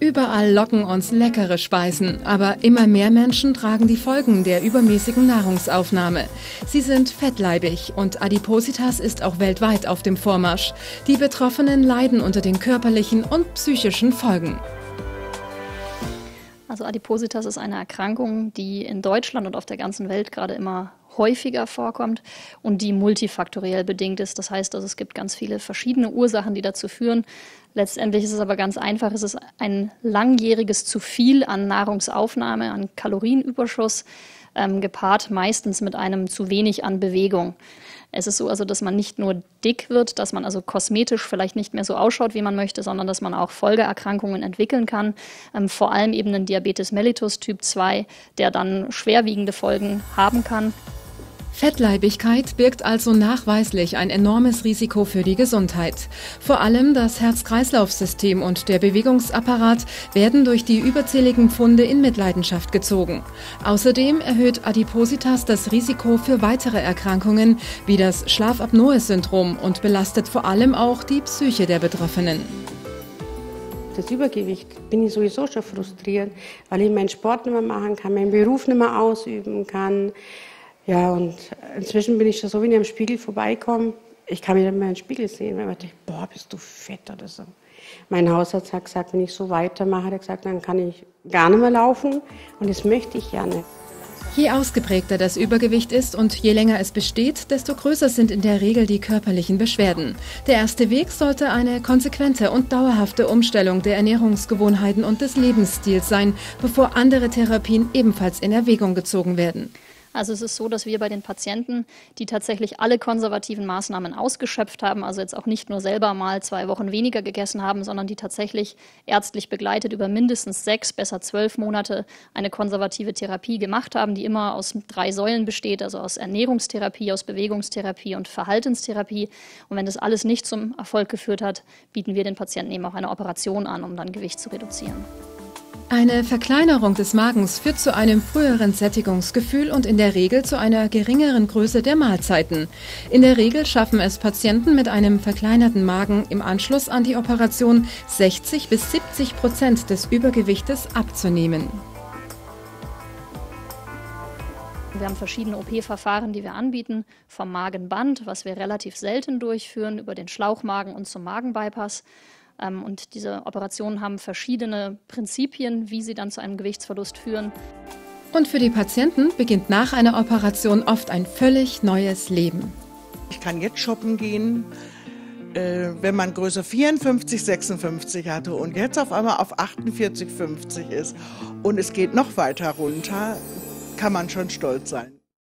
Überall locken uns leckere Speisen, aber immer mehr Menschen tragen die Folgen der übermäßigen Nahrungsaufnahme. Sie sind fettleibig und Adipositas ist auch weltweit auf dem Vormarsch. Die Betroffenen leiden unter den körperlichen und psychischen Folgen. Also Adipositas ist eine Erkrankung, die in Deutschland und auf der ganzen Welt gerade immer häufiger vorkommt und die multifaktoriell bedingt ist. Das heißt also, es gibt ganz viele verschiedene Ursachen, die dazu führen. Letztendlich ist es aber ganz einfach. Es ist ein langjähriges zu viel an Nahrungsaufnahme, an Kalorienüberschuss, ähm, gepaart meistens mit einem zu wenig an Bewegung. Es ist so also, dass man nicht nur dick wird, dass man also kosmetisch vielleicht nicht mehr so ausschaut, wie man möchte, sondern dass man auch Folgeerkrankungen entwickeln kann. Ähm, vor allem eben den Diabetes mellitus Typ 2, der dann schwerwiegende Folgen haben kann. Fettleibigkeit birgt also nachweislich ein enormes Risiko für die Gesundheit. Vor allem das Herz-Kreislauf-System und der Bewegungsapparat werden durch die überzähligen Funde in Mitleidenschaft gezogen. Außerdem erhöht Adipositas das Risiko für weitere Erkrankungen wie das Schlafapnoe-Syndrom und belastet vor allem auch die Psyche der Betroffenen das Übergewicht bin ich sowieso schon frustriert, weil ich meinen Sport nicht mehr machen kann, meinen Beruf nicht mehr ausüben kann. Ja, und inzwischen bin ich so, wenn ich am Spiegel vorbeikomme, ich kann mich nicht mehr im Spiegel sehen, weil ich denke, boah, bist du fett oder so. Mein Hausarzt hat gesagt, wenn ich so weitermache, hat er gesagt, dann kann ich gar nicht mehr laufen und das möchte ich ja nicht. Je ausgeprägter das Übergewicht ist und je länger es besteht, desto größer sind in der Regel die körperlichen Beschwerden. Der erste Weg sollte eine konsequente und dauerhafte Umstellung der Ernährungsgewohnheiten und des Lebensstils sein, bevor andere Therapien ebenfalls in Erwägung gezogen werden. Also es ist so, dass wir bei den Patienten, die tatsächlich alle konservativen Maßnahmen ausgeschöpft haben, also jetzt auch nicht nur selber mal zwei Wochen weniger gegessen haben, sondern die tatsächlich ärztlich begleitet über mindestens sechs, besser zwölf Monate eine konservative Therapie gemacht haben, die immer aus drei Säulen besteht, also aus Ernährungstherapie, aus Bewegungstherapie und Verhaltenstherapie. Und wenn das alles nicht zum Erfolg geführt hat, bieten wir den Patienten eben auch eine Operation an, um dann Gewicht zu reduzieren. Eine Verkleinerung des Magens führt zu einem früheren Sättigungsgefühl und in der Regel zu einer geringeren Größe der Mahlzeiten. In der Regel schaffen es Patienten mit einem verkleinerten Magen im Anschluss an die Operation 60 bis 70 Prozent des Übergewichtes abzunehmen. Wir haben verschiedene OP-Verfahren, die wir anbieten, vom Magenband, was wir relativ selten durchführen, über den Schlauchmagen und zum Magenbypass. Ähm, und diese Operationen haben verschiedene Prinzipien, wie sie dann zu einem Gewichtsverlust führen. Und für die Patienten beginnt nach einer Operation oft ein völlig neues Leben. Ich kann jetzt shoppen gehen, äh, wenn man Größe 54, 56 hatte und jetzt auf einmal auf 48, 50 ist und es geht noch weiter runter, kann man schon stolz sein.